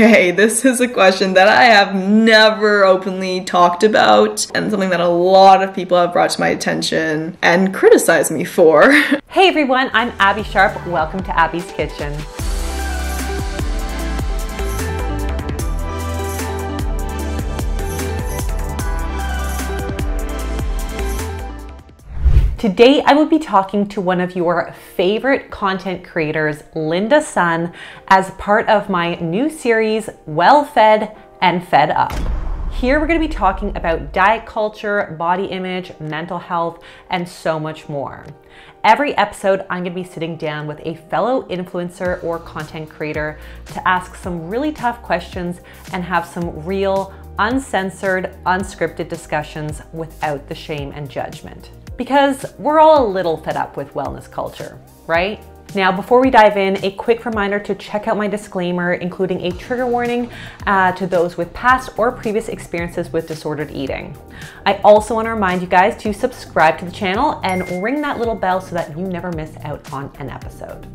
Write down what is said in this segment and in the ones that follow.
Okay, this is a question that I have never openly talked about and something that a lot of people have brought to my attention and criticized me for. Hey everyone, I'm Abbey Sharp. Welcome to Abbey's Kitchen. Today, I will be talking to one of your favorite content creators, Linda Sun, as part of my new series, Well Fed and Fed Up. Here, we're going to be talking about diet culture, body image, mental health, and so much more. Every episode, I'm going to be sitting down with a fellow influencer or content creator to ask some really tough questions and have some real, uncensored, unscripted discussions without the shame and judgment because we're all a little fed up with wellness culture, right? Now, before we dive in, a quick reminder to check out my disclaimer, including a trigger warning uh, to those with past or previous experiences with disordered eating. I also want to remind you guys to subscribe to the channel and ring that little bell so that you never miss out on an episode.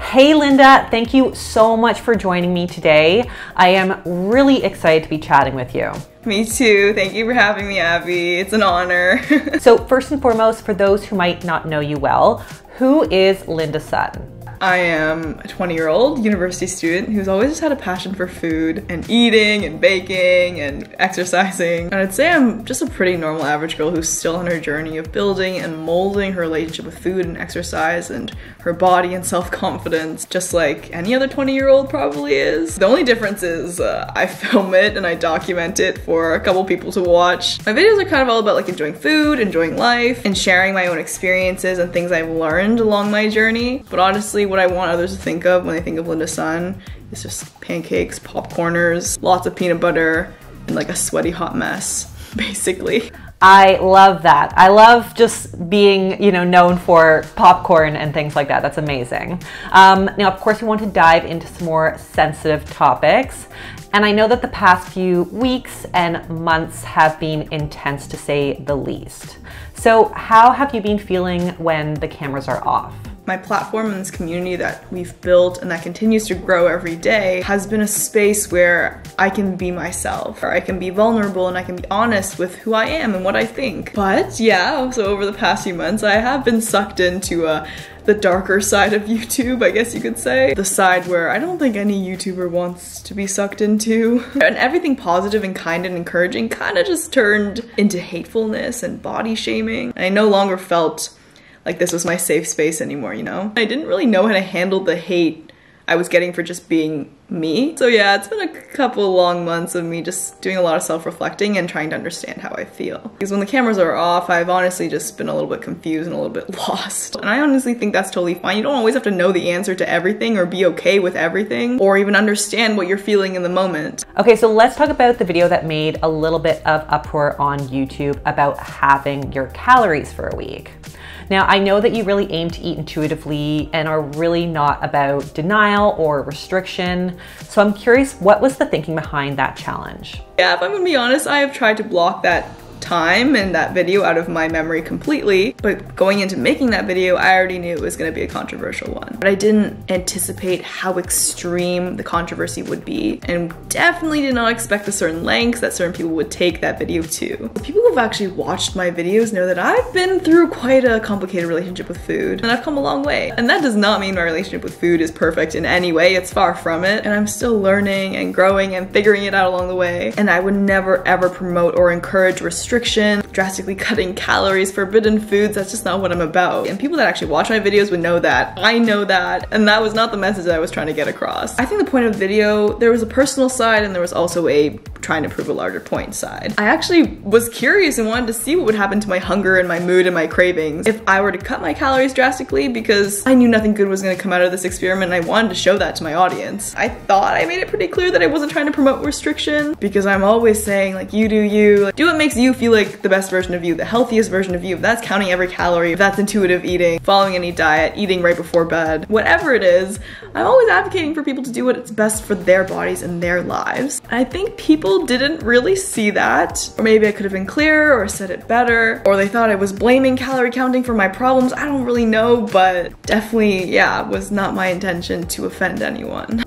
Hey Linda, thank you so much for joining me today. I am really excited to be chatting with you. Me too. Thank you for having me, Abbey. It's an honor. so, first and foremost, for those who might not know you well, who is Linda Sutton? I am a 20 year old university student who's always just had a passion for food and eating and baking and exercising. And I'd say I'm just a pretty normal average girl who's still on her journey of building and molding her relationship with food and exercise and her body and self confidence, just like any other 20 year old probably is. The only difference is uh, I film it and I document it for a couple people to watch. My videos are kind of all about like enjoying food, enjoying life, and sharing my own experiences and things I've learned along my journey. But honestly, what I want others to think of when they think of Linda Sun is just pancakes, PopCorners, lots of peanut butter, and like a sweaty hot mess, basically. I love that. I love just being, you know, known for popcorn and things like that. That's amazing. Um, now, of course, we want to dive into some more sensitive topics. And I know that the past few weeks and months have been intense to say the least. So, how have you been feeling when the cameras are off? My platform and this community that we've built and that continues to grow every day has been a space where I can be myself, or I can be vulnerable and I can be honest with who I am and what I think. But yeah, so over the past few months, I have been sucked into a the darker side of YouTube, I guess you could say. The side where I don't think any YouTuber wants to be sucked into. And everything positive and kind and encouraging kind of just turned into hatefulness and body shaming. I no longer felt like this was my safe space anymore, you know? I didn't really know how to handle the hate I was getting for just being me. So yeah, it's been a couple long months of me just doing a lot of self-reflecting and trying to understand how I feel. Because when the cameras are off, I've honestly just been a little bit confused and a little bit lost. And I honestly think that's totally fine. You don't always have to know the answer to everything or be okay with everything or even understand what you're feeling in the moment. Okay, so let's talk about the video that made a little bit of uproar on YouTube about halving your calories for a week. Now, I know that you really aim to eat intuitively and are really not about denial or restriction. So I'm curious, what was the thinking behind that challenge? Yeah, if I'm gonna be honest, I have tried to block that time and that video out of my memory completely. But going into making that video, I already knew it was gonna be a controversial one. But I didn't anticipate how extreme the controversy would be and definitely did not expect the certain lengths that certain people would take that video to. People who have actually watched my videos know that I've been through quite a complicated relationship with food and I've come a long way. And that does not mean my relationship with food is perfect in any way, it's far from it. And I'm still learning and growing and figuring it out along the way. And I would never ever promote or encourage restriction restriction, drastically cutting calories, forbidden foods, that's just not what I'm about. And people that actually watch my videos would know that. I know that, and that was not the message that I was trying to get across. I think the point of the video, there was a personal side and there was also a trying to prove a larger point side. I actually was curious and wanted to see what would happen to my hunger and my mood and my cravings if I were to cut my calories drastically because I knew nothing good was gonna come out of this experiment and I wanted to show that to my audience. I thought I made it pretty clear that I wasn't trying to promote restriction because I'm always saying like you do you, like, do what makes you feel like the best version of you, the healthiest version of you. If that's counting every calorie, if that's intuitive eating, following any diet, eating right before bed, whatever it is, I'm always advocating for people to do what's best for their bodies and their lives. I think people didn't really see that, or maybe I could have been clearer or said it better, or they thought I was blaming calorie counting for my problems. I don't really know, but definitely, yeah, was not my intention to offend anyone.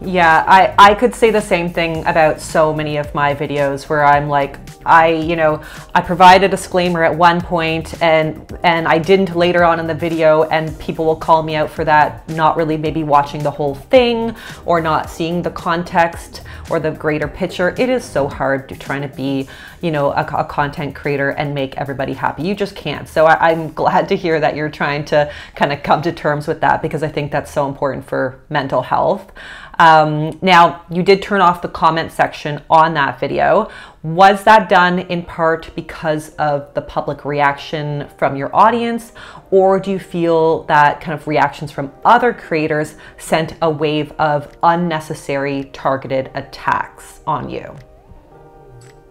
Yeah, I, I could say the same thing about so many of my videos where I'm like, I, you know, I provide a disclaimer at one point and and I didn't later on in the video and people will call me out for that, not really maybe watching the whole thing or not seeing the context or the greater picture. It is so hard to trying to be, you know, a, a content creator and make everybody happy. You just can't. So I, I'm glad to hear that you're trying to kind of come to terms with that because I think that's so important for mental health. Um, now, you did turn off the comment section on that video. Was that done in part because of the public reaction from your audience, or do you feel that kind of reactions from other creators sent a wave of unnecessary targeted attacks on you?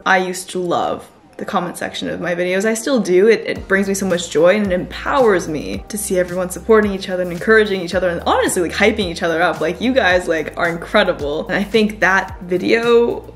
I used to love the comment section of my videos. I still do. It, it, brings me so much joy and it empowers me to see everyone supporting each other and encouraging each other and honestly like hyping each other up. Like you guys like are incredible. And I think that video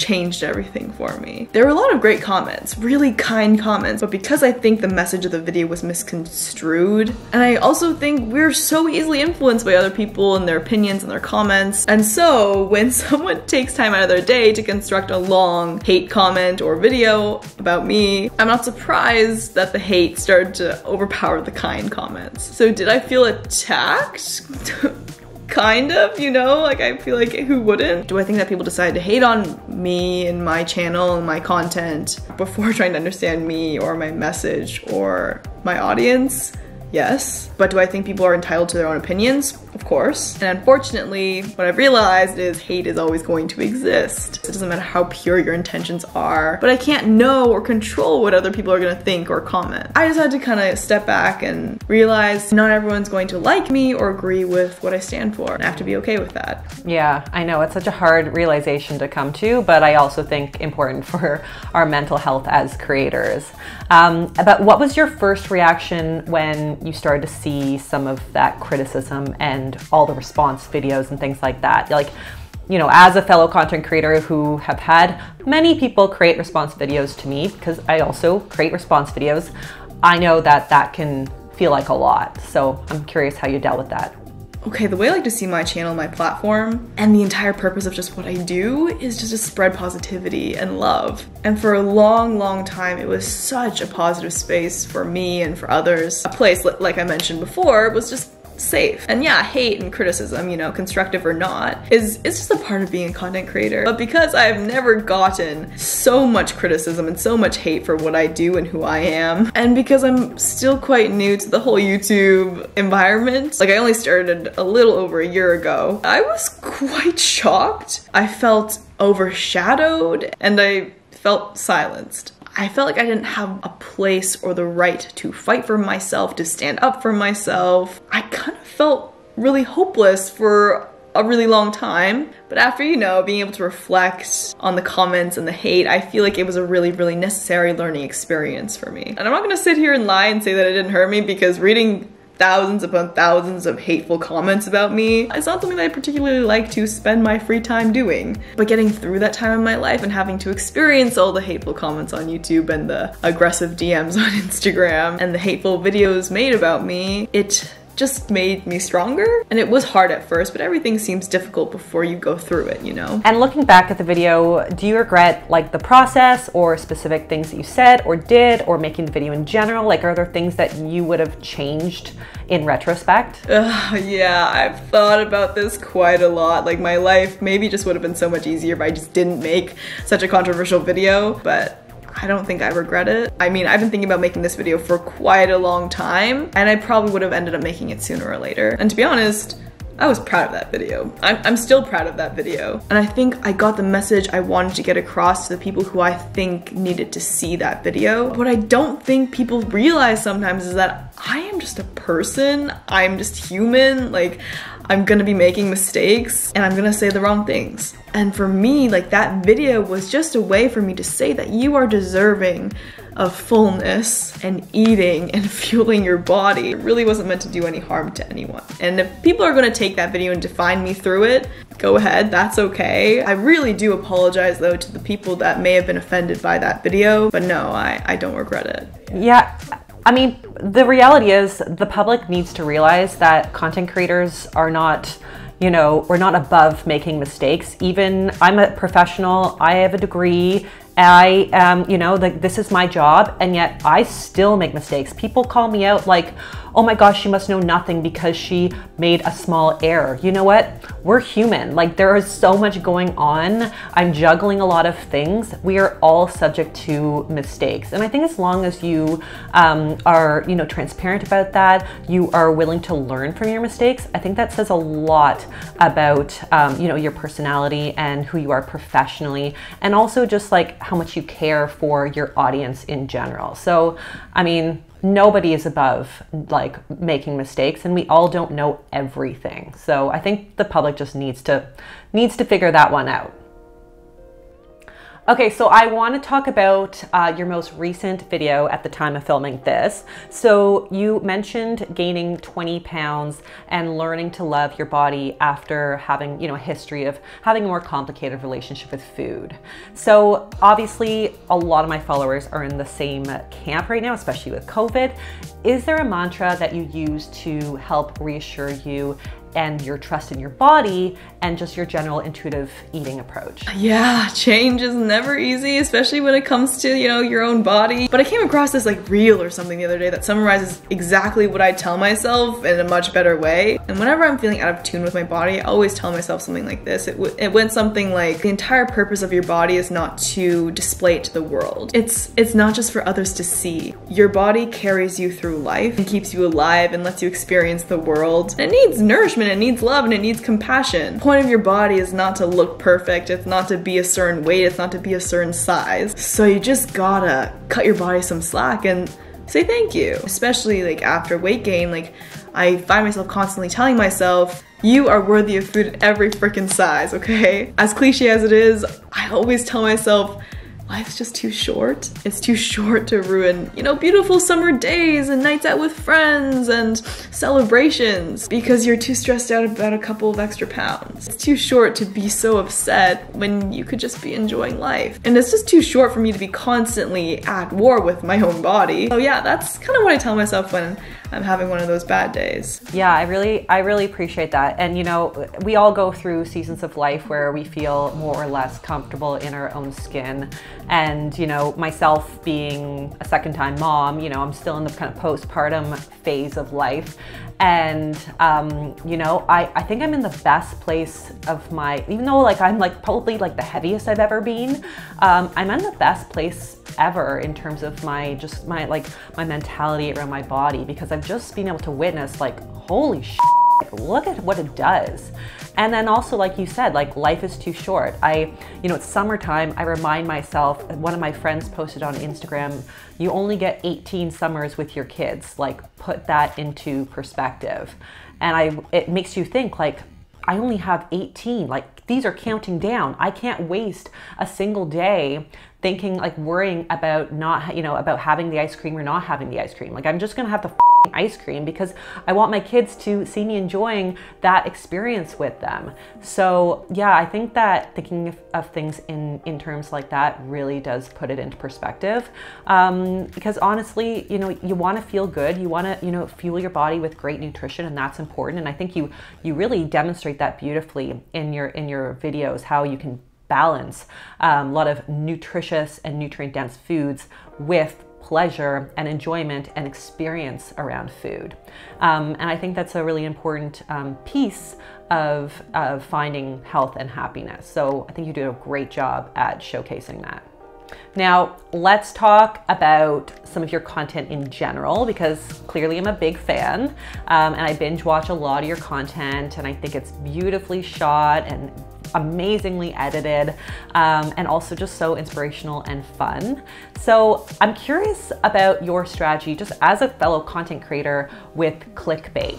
changed everything for me. There were a lot of great comments, really kind comments, but because I think the message of the video was misconstrued, and I also think we're so easily influenced by other people and their opinions and their comments, and so when someone takes time out of their day to construct a long hate comment or video about me, I'm not surprised that the hate started to overpower the kind comments. So did I feel attacked? kind of, you know? Like I feel like who wouldn't? Do I think that people decide to hate on me and my channel and my content before trying to understand me or my message or my audience? Yes. But do I think people are entitled to their own opinions? Of course. And unfortunately, what I've realized is hate is always going to exist. It doesn't matter how pure your intentions are, but I can't know or control what other people are gonna think or comment. I just had to kind of step back and realize not everyone's going to like me or agree with what I stand for. And I have to be okay with that. Yeah, I know it's such a hard realization to come to, but I also think important for our mental health as creators. Um, but what was your first reaction when you started to see some of that criticism and all the response videos and things like that? Like, you know, as a fellow content creator who have had many people create response videos to me, because I also create response videos, I know that that can feel like a lot. So I'm curious how you dealt with that okay, the way I like to see my channel, my platform, and the entire purpose of just what I do is just to spread positivity and love. And for a long, long time, it was such a positive space for me and for others. A place, like I mentioned before, was just safe. And yeah, hate and criticism, you know, constructive or not, is it's just a part of being a content creator. But because I've never gotten so much criticism and so much hate for what I do and who I am, and because I'm still quite new to the whole YouTube environment, like I only started a little over a year ago, I was quite shocked. I felt overshadowed and I felt silenced. I felt like I didn't have a place or the right to fight for myself, to stand up for myself. I kind of felt really hopeless for a really long time. But after, you know, being able to reflect on the comments and the hate, I feel like it was a really, really necessary learning experience for me. And I'm not gonna sit here and lie and say that it didn't hurt me because reading thousands upon thousands of hateful comments about me. It's not something that I particularly like to spend my free time doing. But getting through that time in my life and having to experience all the hateful comments on YouTube and the aggressive DMs on Instagram and the hateful videos made about me, it just made me stronger. And it was hard at first, but everything seems difficult before you go through it, you know? And looking back at the video, do you regret like the process or specific things that you said or did or making the video in general? Like, are there things that you would have changed in retrospect? Uh, yeah, I've thought about this quite a lot. Like, my life maybe just would have been so much easier if I just didn't make such a controversial video, but I don't think I regret it. I mean, I've been thinking about making this video for quite a long time, and I probably would have ended up making it sooner or later. And to be honest, I was proud of that video. I'm, I'm, still proud of that video. And I think I got the message I wanted to get across to the people who I think needed to see that video. What I don't think people realize sometimes is that I am just a person. I'm just human. Like, I'm gonna be making mistakes and I'm gonna say the wrong things. And for me, like that video was just a way for me to say that you are deserving of fullness and eating and fueling your body. It really wasn't meant to do any harm to anyone. And if people are gonna take that video and define me through it, go ahead, that's okay. I really do apologize though to the people that may have been offended by that video, but no, I, I don't regret it. Yeah, I mean, the reality is the public needs to realize that content creators are not you know, we're not above making mistakes. Even I'm a professional, I have a degree, I am, you know, like this is my job, and yet I still make mistakes. People call me out like, oh my gosh, she must know nothing because she made a small error. You know what? We're human. Like there is so much going on. I'm juggling a lot of things. We are all subject to mistakes. And I think as long as you um, are, you know, transparent about that, you are willing to learn from your mistakes, I think that says a lot about, um, you know, your personality and who you are professionally. And also just like how much you care for your audience in general. So, I mean, nobody is above like making mistakes and we all don't know everything. So I think the public just needs to needs to figure that one out. Okay, so I want to talk about uh, your most recent video at the time of filming this. So you mentioned gaining 20 pounds and learning to love your body after having, you know, a history of having a more complicated relationship with food. So obviously a lot of my followers are in the same camp right now, especially with COVID. Is there a mantra that you use to help reassure you and your trust in your body and just your general intuitive eating approach. Yeah, change is never easy, especially when it comes to, you know, your own body. But I came across this like reel or something the other day that summarizes exactly what I tell myself in a much better way. And whenever I'm feeling out of tune with my body, I always tell myself something like this. It, it went something like the entire purpose of your body is not to display it to the world. It's it's not just for others to see. Your body carries you through life and keeps you alive and lets you experience the world. It needs nourishment, it needs love, and it needs compassion point of your body is not to look perfect, it's not to be a certain weight, it's not to be a certain size. So you just gotta cut your body some slack and say thank you. Especially like after weight gain, like I find myself constantly telling myself, you are worthy of food in every freaking size, okay? As cliche as it is, I always tell myself, life's just too short. It's too short to ruin, you know, beautiful summer days and nights out with friends and celebrations because you're too stressed out about a couple of extra pounds. It's too short to be so upset when you could just be enjoying life. And it's just too short for me to be constantly at war with my own body. So yeah, that's kind of what I tell myself when I'm having one of those bad days. Yeah, I really, I really appreciate that. And you know, we all go through seasons of life where we feel more or less comfortable in our own skin. And you know, myself being a second time mom, you know, I'm still in the kind of postpartum phase of life. And um, you know, I, I think I'm in the best place of my, even though like I'm like probably like the heaviest I've ever been, um, I'm in the best place ever in terms of my just my like my mentality around my body because I've just been able to witness like holy shit look at what it does. And then also, like you said, like life is too short. I, you know, it's summertime. I remind myself, one of my friends posted on Instagram, you only get 18 summers with your kids. Like put that into perspective. And I, it makes you think like, I only have 18. Like these are counting down. I can't waste a single day thinking like worrying about not, you know, about having the ice cream or not having the ice cream. Like I'm just gonna have the ice cream because I want my kids to see me enjoying that experience with them. So yeah, I think that thinking of, of things in, in terms like that really does put it into perspective. Um, because honestly, you know, you want to feel good. You want to, you know, fuel your body with great nutrition and that's important. And I think you, you really demonstrate that beautifully in your, in your videos, how you can balance um, a lot of nutritious and nutrient dense foods with pleasure and enjoyment and experience around food. Um, and I think that's a really important um, piece of, of finding health and happiness. So I think you do a great job at showcasing that. Now, let's talk about some of your content in general because clearly I'm a big fan um, and I binge watch a lot of your content and I think it's beautifully shot and amazingly edited um, and also just so inspirational and fun. So I'm curious about your strategy just as a fellow content creator with clickbait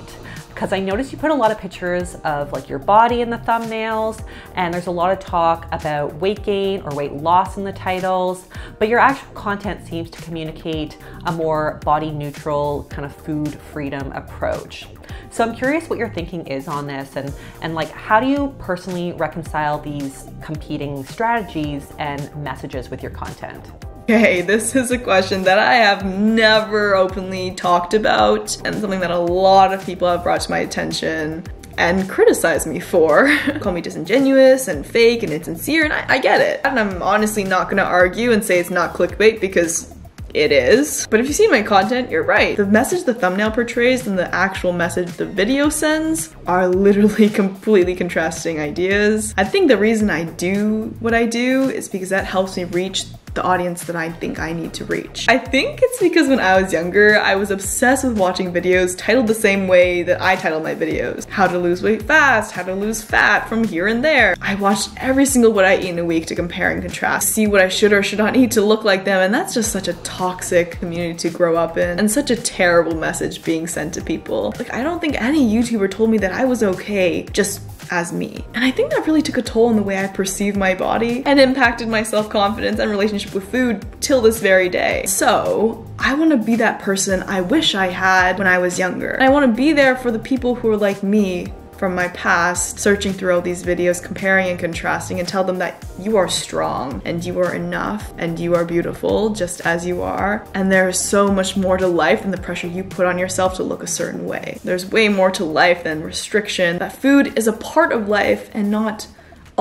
because I noticed you put a lot of pictures of like your body in the thumbnails and there's a lot of talk about weight gain or weight loss in the titles, but your actual content seems to communicate a more body neutral kind of food freedom approach. So I'm curious what your thinking is on this and, and like how do you personally reconcile these competing strategies and messages with your content? Okay, this is a question that I have never openly talked about and something that a lot of people have brought to my attention. and criticize me for. Call me disingenuous and fake and insincere, and I, I get it. And I'm honestly not gonna argue and say it's not clickbait because it is. But if you see my content, you're right. The message the thumbnail portrays and the actual message the video sends are literally completely contrasting ideas. I think the reason I do what I do is because that helps me reach the audience that I think I need to reach. I think it's because when I was younger, I was obsessed with watching videos titled the same way that I title my videos. How to lose weight fast, how to lose fat from here and there. I watched every single what I eat in a week to compare and contrast, see what I should or should not eat to look like them, and that's just such a toxic community to grow up in, and such a terrible message being sent to people. Like, I don't think any YouTuber told me that I was okay just as me. And I think that really took a toll on the way I perceive my body and impacted my self-confidence and relationship with food till this very day. So I wanna be that person I wish I had when I was younger. And I wanna be there for the people who are like me from my past, searching through all these videos, comparing and contrasting, and tell them that you are strong and you are enough and you are beautiful just as you are. And there's so much more to life than the pressure you put on yourself to look a certain way. There's way more to life than restriction. That food is a part of life and not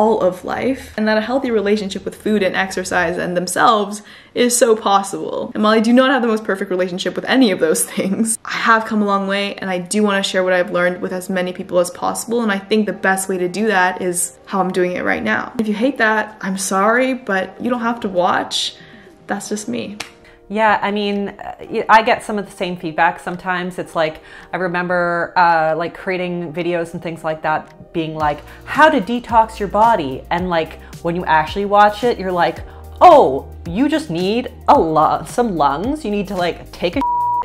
all of life, and that a healthy relationship with food and exercise and themselves is so possible. And while I do not have the most perfect relationship with any of those things, I have come a long way and I do want to share what I've learned with as many people as possible. And I think the best way to do that is how I'm doing it right now. If you hate that, I'm sorry, but you don't have to watch. That's just me. Yeah, I mean, uh, I get some of the same feedback sometimes. It's like, I remember uh, like creating videos and things like that being like, how to detox your body. And like, when you actually watch it, you're like, oh, you just need a lot, some lungs. You need to like take a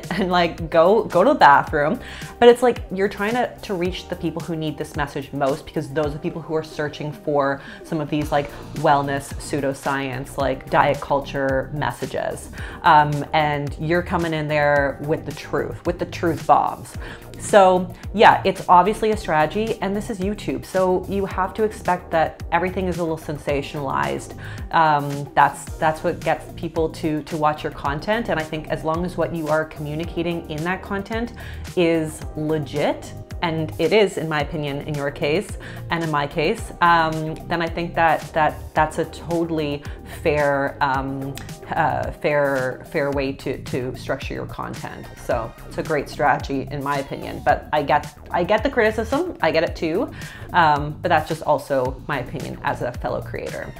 and like go go to the bathroom. But it's like you're trying to to reach the people who need this message most because those are people who are searching for some of these like wellness pseudoscience like diet culture messages. Um, and you're coming in there with the truth with the truth bombs so yeah, it's obviously a strategy and this is YouTube. So you have to expect that everything is a little sensationalized. Um, that's, that's what gets people to, to watch your content. And I think as long as what you are communicating in that content is legit and it is, in my opinion, in your case and in my case, um, then I think that that that's a totally fair, um, uh, fair, fair way to to structure your content. So it's a great strategy, in my opinion. But I get I get the criticism, I get it too, um, but that's just also my opinion as a fellow creator.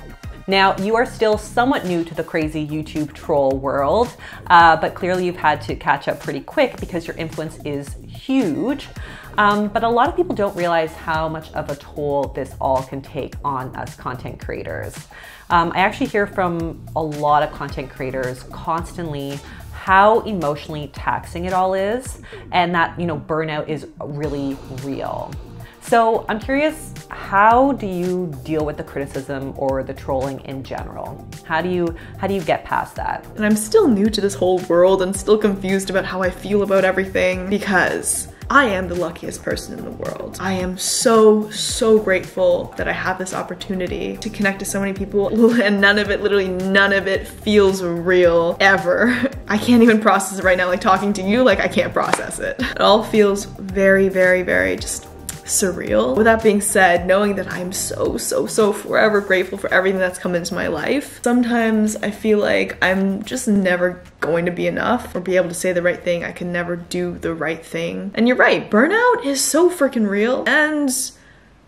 Now, you are still somewhat new to the crazy YouTube troll world, uh, but clearly you've had to catch up pretty quick because your influence is huge. Um, but a lot of people don't realize how much of a toll this all can take on us content creators. Um, I actually hear from a lot of content creators constantly how emotionally taxing it all is and that you know burnout is really real. So I'm curious, how do you deal with the criticism or the trolling in general? How do you how do you get past that? And I'm still new to this whole world and still confused about how I feel about everything because I am the luckiest person in the world. I am so, so grateful that I have this opportunity to connect to so many people and none of it, literally none of it feels real ever. I can't even process it right now, like talking to you, like I can't process it. It all feels very, very, very just surreal. With that being said, knowing that I'm so, so, so forever grateful for everything that's come into my life, sometimes I feel like I'm just never going to be enough or be able to say the right thing. I can never do the right thing. And you're right, burnout is so freaking real. And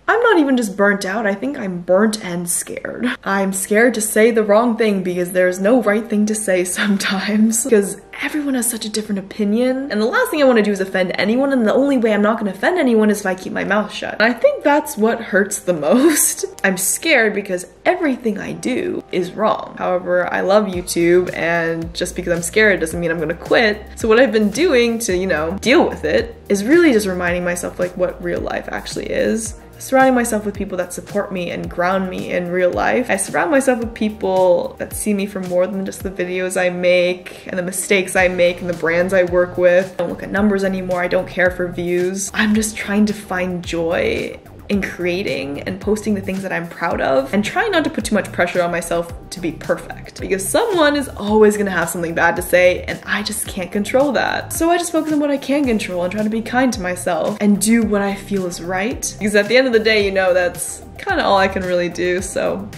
I'm not even just burnt out, I think I'm burnt and scared. I'm scared to say the wrong thing because there's no right thing to say sometimes. because everyone has such a different opinion. And the last thing I want to do is offend anyone, and the only way I'm not going to offend anyone is if I keep my mouth shut. I think that's what hurts the most. I'm scared because everything I do is wrong. However, I love YouTube, and just because I'm scared doesn't mean I'm going to quit. So what I've been doing to, you know, deal with it is really just reminding myself like what real life actually is surrounding myself with people that support me and ground me in real life. I surround myself with people that see me for more than just the videos I make and the mistakes I make and the brands I work with. I don't look at numbers anymore. I don't care for views. I'm just trying to find joy in creating and posting the things that I'm proud of and trying not to put too much pressure on myself to be perfect because someone is always gonna have something bad to say and I just can't control that. So I just focus on what I can control and try to be kind to myself and do what I feel is right. Because at the end of the day, you know, that's kind of all I can really do. So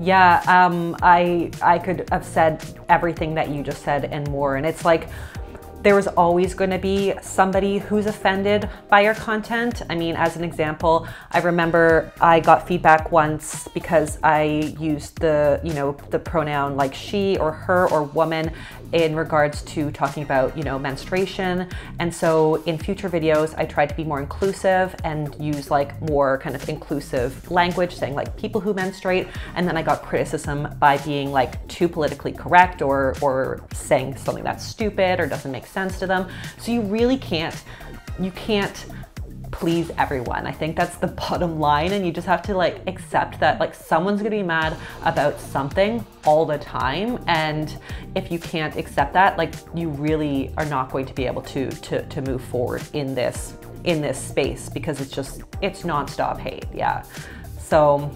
yeah, um, I I could have said everything that you just said and more. And it's like there was always going to be somebody who's offended by your content. I mean, as an example, I remember I got feedback once because I used the, you know, the pronoun like she or her or woman in regards to talking about, you know, menstruation. And so in future videos, I tried to be more inclusive and use like more kind of inclusive language, saying like people who menstruate. And then I got criticism by being like too politically correct or, or saying something that's stupid or doesn't make sense to them. So you really can't, you can't please everyone. I think that's the bottom line and you just have to like accept that like someone's to be mad about something all the time and if you can't accept that like you really are not going to be able to to to move forward in this in this space because it's just it's nonstop hate. Yeah. So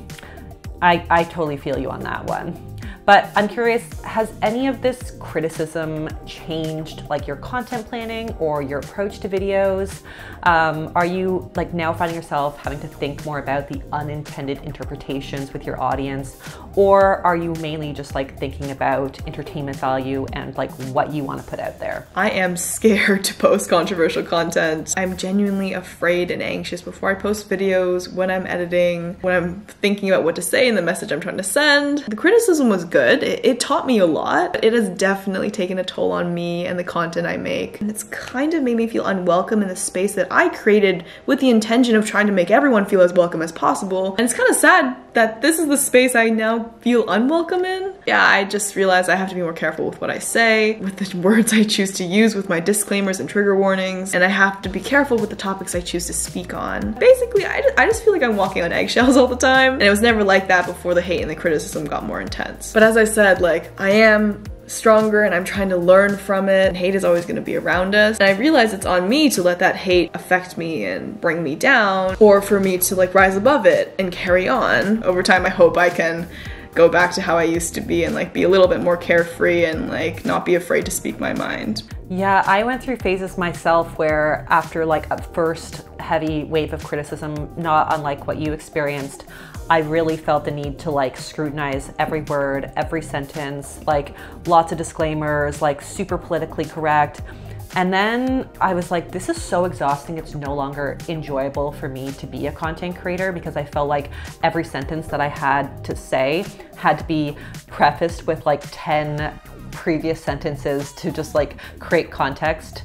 I I totally feel you on that one. But I'm curious, has any of this criticism changed like your content planning or your approach to videos? Um, are you like now finding yourself having to think more about the unintended interpretations with your audience? Or are you mainly just like thinking about entertainment value and like what you want to put out there? I am scared to post controversial content. I'm genuinely afraid and anxious before I post videos, when I'm editing, when I'm thinking about what to say and the message I'm trying to send. The criticism was good. It, it, taught me a lot. It has definitely taken a toll on me and the content I make. And it's kind of made me feel unwelcome in the space that I created with the intention of trying to make everyone feel as welcome as possible. And it's kind of sad that this is the space I now feel unwelcome in. Yeah, I just realized I have to be more careful with what I say, with the words I choose to use, with my disclaimers and trigger warnings, and I have to be careful with the topics I choose to speak on. Basically, I just, I just feel like I'm walking on eggshells all the time, and it was never like that before the hate and the criticism got more intense. But as I said, like, I am stronger and I'm trying to learn from it. And hate is always going to be around us. And I realize it's on me to let that hate affect me and bring me down or for me to like rise above it and carry on. Over time, I hope I can go back to how I used to be and like be a little bit more carefree and like not be afraid to speak my mind. Yeah, I went through phases myself where after like a first heavy wave of criticism, not unlike what you experienced, I really felt the need to like scrutinize every word, every sentence, like lots of disclaimers, like super politically correct. And then I was like, this is so exhausting. It's no longer enjoyable for me to be a content creator because I felt like every sentence that I had to say had to be prefaced with like 10 previous sentences to just like create context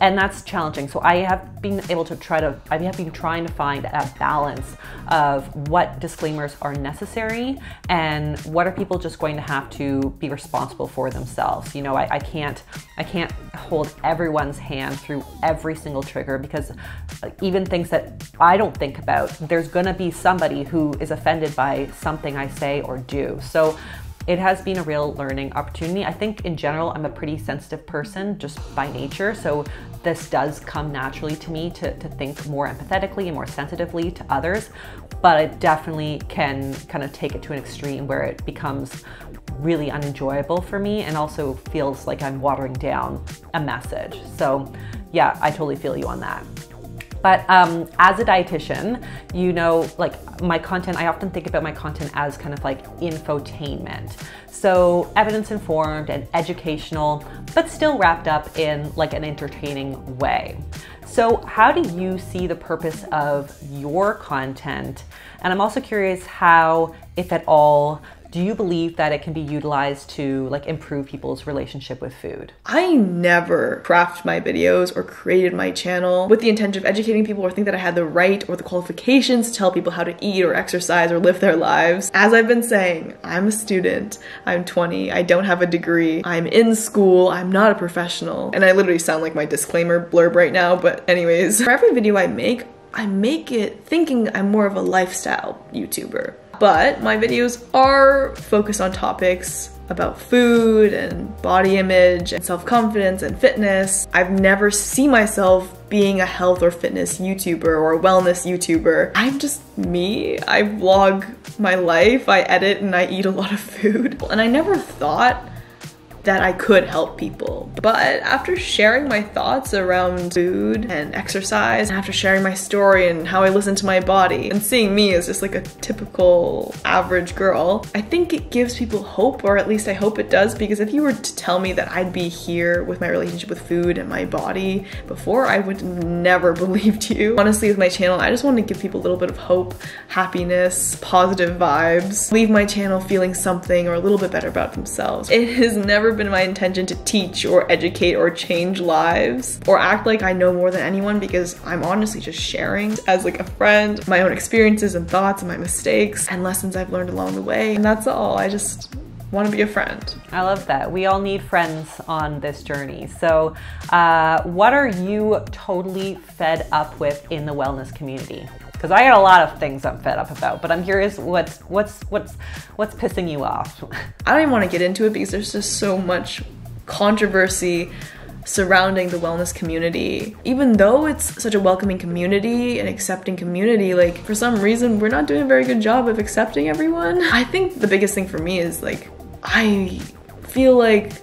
and that's challenging. So i have been able to try to i have been trying to find a balance of what disclaimers are necessary and what are people just going to have to be responsible for themselves. You know i, I can't i can't hold everyone's hand through every single trigger because uh, even things that i don't think about there's going to be somebody who is offended by something i say or do. So it has been a real learning opportunity. I think in general, I'm a pretty sensitive person just by nature. So this does come naturally to me to, to think more empathetically and more sensitively to others. But it definitely can kind of take it to an extreme where it becomes really unenjoyable for me and also feels like I'm watering down a message. So yeah, I totally feel you on that. But um, as a dietitian, you know, like my content, I often think about my content as kind of like infotainment. So evidence informed and educational, but still wrapped up in like an entertaining way. So, how do you see the purpose of your content? And I'm also curious how, if at all, do you believe that it can be utilized to like improve people's relationship with food? I never craft my videos or created my channel with the intention of educating people or think that I had the right or the qualifications to tell people how to eat or exercise or live their lives. As I've been saying, I'm a student. I'm 20. I don't have a degree. I'm in school. I'm not a professional. And I literally sound like my disclaimer blurb right now, but anyways, for every video I make, I make it thinking I'm more of a lifestyle YouTuber but my videos are focused on topics about food and body image and self-confidence and fitness. I've never seen myself being a health or fitness YouTuber or a wellness YouTuber. I'm just me. I vlog my life, I edit, and I eat a lot of food. And I never thought that I could help people. But after sharing my thoughts around food and exercise, and after sharing my story and how I listen to my body, and seeing me as just like a typical average girl, I think it gives people hope, or at least I hope it does, because if you were to tell me that I'd be here with my relationship with food and my body before, I would never believed you. Honestly, with my channel, I just want to give people a little bit of hope, happiness, positive vibes, leave my channel feeling something or a little bit better about themselves. It has never never been my intention to teach or educate or change lives or act like I know more than anyone because I'm honestly just sharing as like a friend my own experiences and thoughts and my mistakes and lessons I've learned along the way. And that's all. I just want to be a friend. I love that. We all need friends on this journey. So, uh, what are you totally fed up with in the wellness community? Because I got a lot of things I'm fed up about, but I'm curious what's what's what's what's pissing you off. I don't even want to get into it because there's just so much controversy surrounding the wellness community. Even though it's such a welcoming community and accepting community, like for some reason we're not doing a very good job of accepting everyone. I think the biggest thing for me is like I feel like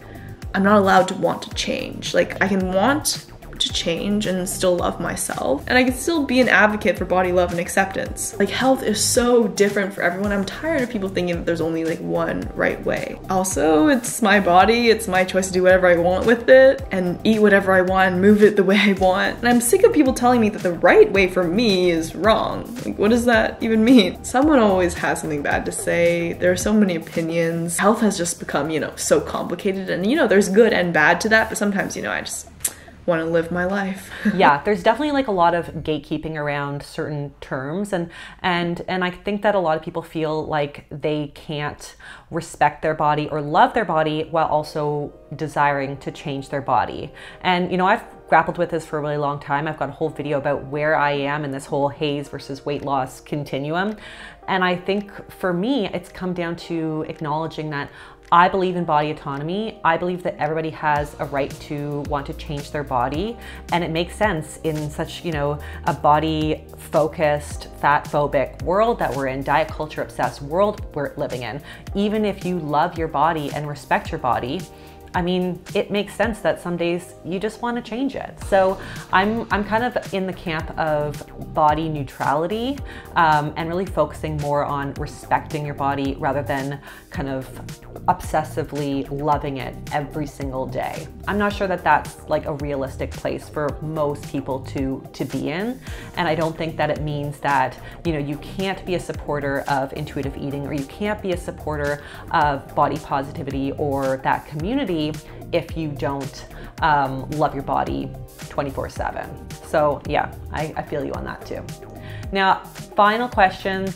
I'm not allowed to want to change. Like I can want to change and still love myself. And I can still be an advocate for body love and acceptance. Like health is so different for everyone. I'm tired of people thinking that there's only like one right way. Also, it's my body, it's my choice to do whatever I want with it and eat whatever I want and move it the way I want. And I'm sick of people telling me that the right way for me is wrong. Like, what does that even mean? Someone always has something bad to say. There are so many opinions. Health has just become, you know, so complicated and you know, there's good and bad to that, but sometimes, you know, I just want to live my life. yeah, there's definitely like a lot of gatekeeping around certain terms and and and I think that a lot of people feel like they can't respect their body or love their body while also desiring to change their body. And you know, I've grappled with this for a really long time. I've got a whole video about where I am in this whole HAES versus weight loss continuum. And I think for me, it's come down to acknowledging that I believe in body autonomy. I believe that everybody has a right to want to change their body. And it makes sense in such, you know, a body focused, fat phobic world that we're in, diet culture obsessed world we're living in. Even if you love your body and respect your body, I mean, it makes sense that some days you just want to change it. So I'm, I'm kind of in the camp of body neutrality um, and really focusing more on respecting your body rather than kind of obsessively loving it every single day. I'm not sure that that's like a realistic place for most people to, to be in. And I don't think that it means that, you know, you can't be a supporter of intuitive eating or you can't be a supporter of body positivity or that community if you don't um, love your body 24 7. So, yeah, I, I feel you on that too. Now, final question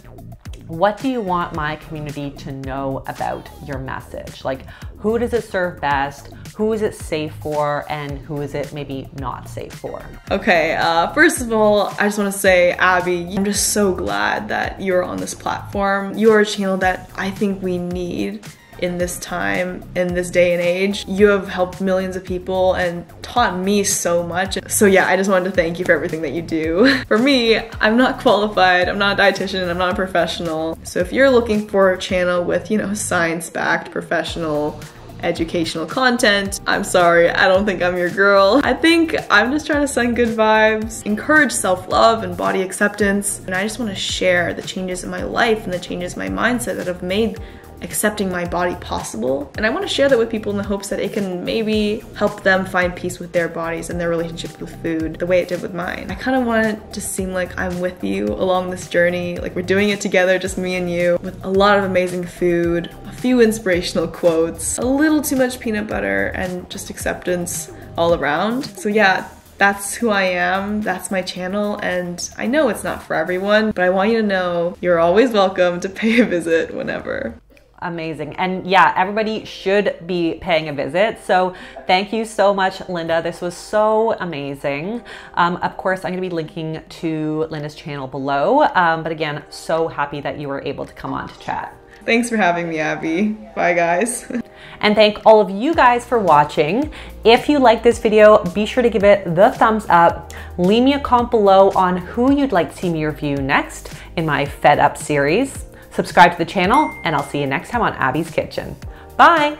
what do you want my community to know about your message? Like, who does it serve best? Who is it safe for? And who is it maybe not safe for? Okay, uh, first of all, I just want to say, Abbey, I'm just so glad that you're on this platform. You're a channel that I think we need in this time, in this day and age. You have helped millions of people and taught me so much. So yeah, I just wanted to thank you for everything that you do. for me, I'm not qualified, I'm not a dietitian, I'm not a professional. So if you're looking for a channel with, you know, science-backed professional educational content. I'm sorry, I don't think I'm your girl. I think I'm just trying to send good vibes, encourage self-love and body acceptance, and I just want to share the changes in my life and the changes in my mindset that have made accepting my body possible. And I want to share that with people in the hopes that it can maybe help them find peace with their bodies and their relationship with food the way it did with mine. I kind of want it to seem like I'm with you along this journey, like we're doing it together, just me and you, with a lot of amazing food, a few inspirational quotes, a little too much peanut butter, and just acceptance all around. So yeah, that's who I am, that's my channel, and I know it's not for everyone, but I want you to know you're always welcome to pay a visit whenever amazing. And yeah, everybody should be paying a visit. So thank you so much, Linda. This was so amazing. Um, of course, I'm going to be linking to Linda's channel below. Um, but again, so happy that you were able to come on to chat. Thanks for having me, Abbey. Bye, guys. and thank all of you guys for watching. If you like this video, be sure to give it the thumbs up. Leave me a comment below on who you'd like to see me review next in my Fed Up series subscribe to the channel, and I'll see you next time on Abbey's Kitchen. Bye!